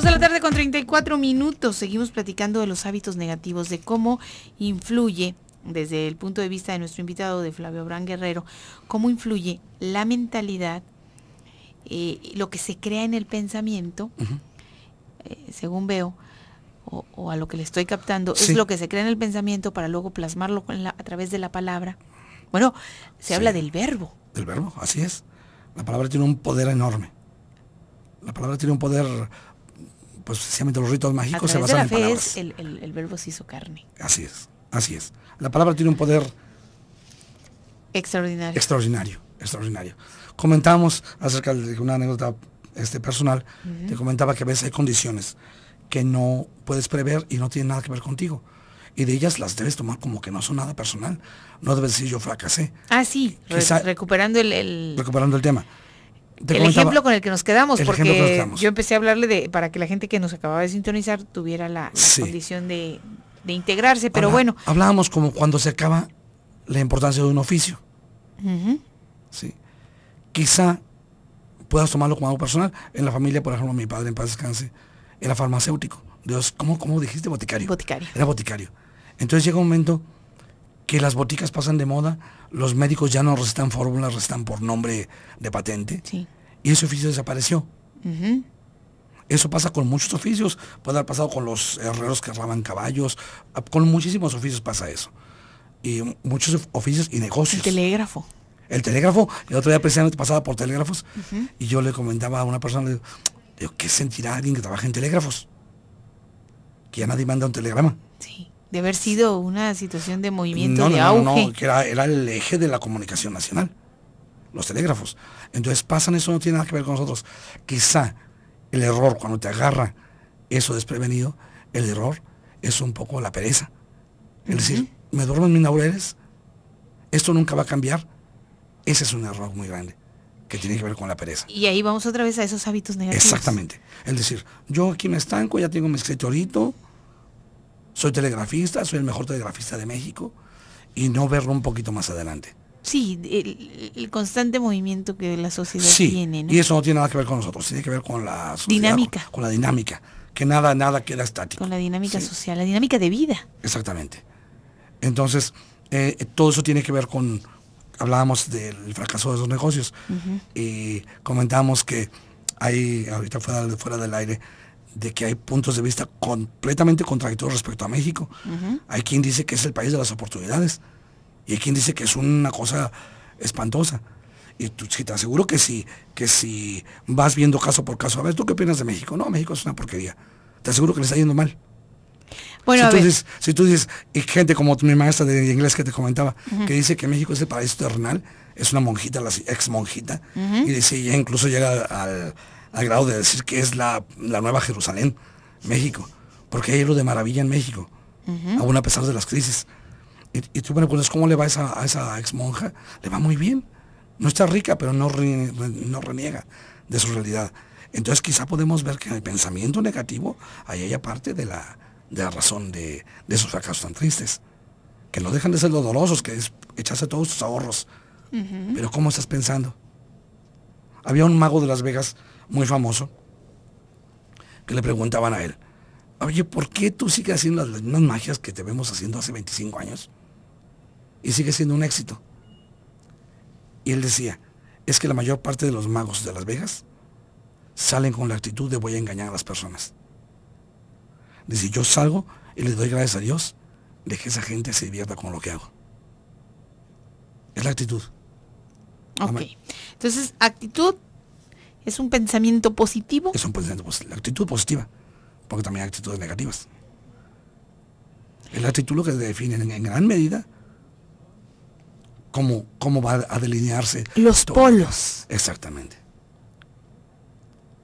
Dos de la tarde con 34 minutos. Seguimos platicando de los hábitos negativos, de cómo influye, desde el punto de vista de nuestro invitado, de Flavio Abraham Guerrero, cómo influye la mentalidad, eh, lo que se crea en el pensamiento, eh, según veo, o, a lo que le estoy captando, es lo que se crea en el pensamiento para luego plasmarlo a través de la palabra. Bueno, se habla del verbo. Del verbo, así es. La palabra tiene un poder enorme. La palabra tiene un poder pues sencillamente los ritos mágicos se basan en palabras. el, verbo se hizo carne. Así es, así es. La palabra tiene un poder extraordinario. Extraordinario, extraordinario. Comentábamos acerca de una anécdota este, personal, te comentaba que a veces hay condiciones que no puedes prever y no tienen nada que ver contigo. Y de ellas las debes tomar como que no son nada personal. No debes decir yo fracasé. Ah, sí, recuperando el, Recuperando el tema el ejemplo con el que nos quedamos, porque yo empecé a hablarle de para que la gente que nos acababa de sintonizar tuviera la, condición de, integrarse, pero bueno. Hablábamos como cuando se acaba la importancia de un oficio. Sí. Quizá puedas tomarlo como algo personal. En la familia, por ejemplo, mi padre en paz descanse, era farmacéutico. Dios, ¿cómo, cómo dijiste boticario? Boticario. Era boticario. Entonces llega un momento que las boticas pasan de moda, los médicos ya no recetan fórmulas, recetan por nombre de patente. Y ese oficio desapareció. Eso pasa con muchos oficios, puede haber pasado con los herreros que raban caballos, con muchísimos oficios pasa eso. Y muchos oficios y negocios. El telégrafo. El telégrafo, el otro día precisamente pasaba por telégrafos y yo le comentaba a una persona, le digo, ¿qué sentirá alguien que trabaja en telégrafos? Que ya nadie manda un telegrama. Sí de haber sido una situación de movimiento de auge. No, no, que era, el eje de la comunicación nacional, los telégrafos. Entonces pasan, eso no tiene nada que ver con nosotros. Quizá el error cuando te agarra eso desprevenido, el error es un poco la pereza. Es decir, me duermo en mis laureles, esto nunca va a cambiar. Ese es un error muy grande que tiene que ver con la pereza. Y ahí vamos otra vez a esos hábitos negativos. Exactamente. Es decir, yo aquí me estanco, ya tengo mi escritorito, soy telegrafista, soy el mejor telegrafista de México y no verlo un poquito más adelante. Sí, el, constante movimiento que la sociedad tiene. Y eso no tiene nada que ver con nosotros, tiene que ver con la dinámica. Con, la dinámica, que nada, nada queda estático. Con la dinámica social, la dinámica de vida. Exactamente. Entonces, eh, todo eso tiene que ver con, hablábamos del fracaso de esos negocios y comentábamos que hay, ahorita fuera, fuera del aire, de que hay puntos de vista completamente contradictorios respecto a México. Hay quien dice que es el país de las oportunidades y hay quien dice que es una cosa espantosa. Y tú, si te aseguro que si, que si vas viendo caso por caso, a ver, ¿tú qué opinas de México? No, México es una porquería. Te aseguro que le está yendo mal. Bueno, si, tú Dices, si tú dices, y gente como mi maestra de inglés que te comentaba, que dice que México es el paraíso terrenal, es una monjita, la ex monjita, y dice, ya incluso llega al, al grado de decir que es la, nueva Jerusalén, México, porque hay lo de maravilla en México, aún a pesar de las crisis. Y, tú me preguntas cómo le va a esa, a esa ex monja, le va muy bien. No está rica, pero no, no reniega de su realidad. Entonces quizá podemos ver que en el pensamiento negativo ahí hay parte de la, de la razón de, esos fracasos tan tristes. Que no dejan de ser dolorosos, que es echarse todos tus ahorros. Pero ¿cómo estás pensando? Había un mago de Las Vegas muy famoso, que le preguntaban a él, oye, ¿por qué tú sigues haciendo las mismas magias que te vemos haciendo hace 25 años? Y sigue siendo un éxito. Y él decía, es que la mayor parte de los magos de Las Vegas salen con la actitud de voy a engañar a las personas. Dice, yo salgo y le doy gracias a Dios de que esa gente se divierta con lo que hago. Es la actitud. Ok. Entonces, actitud ¿Es un pensamiento positivo? Es un pensamiento positivo. La actitud positiva, porque también hay actitudes negativas. Es la actitud lo que define en, gran medida cómo, cómo va a delinearse. Los polos. Exactamente.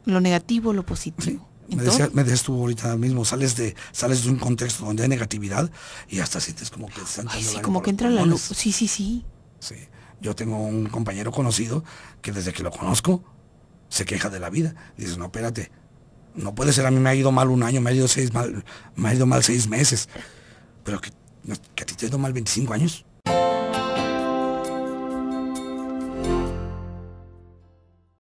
Lo negativo, lo positivo. Me, decías, me tú ahorita mismo, sales de, sales de un contexto donde hay negatividad y hasta sientes como que sí, como que entra la luz. Sí, sí, sí. Sí. Yo tengo un compañero conocido que desde que lo conozco, se queja de la vida. Dice, no, espérate, no puede ser, a mí me ha ido mal un año, me ha ido, seis mal, me ha ido mal seis meses. Pero que, a ti te ha ido mal 25 años.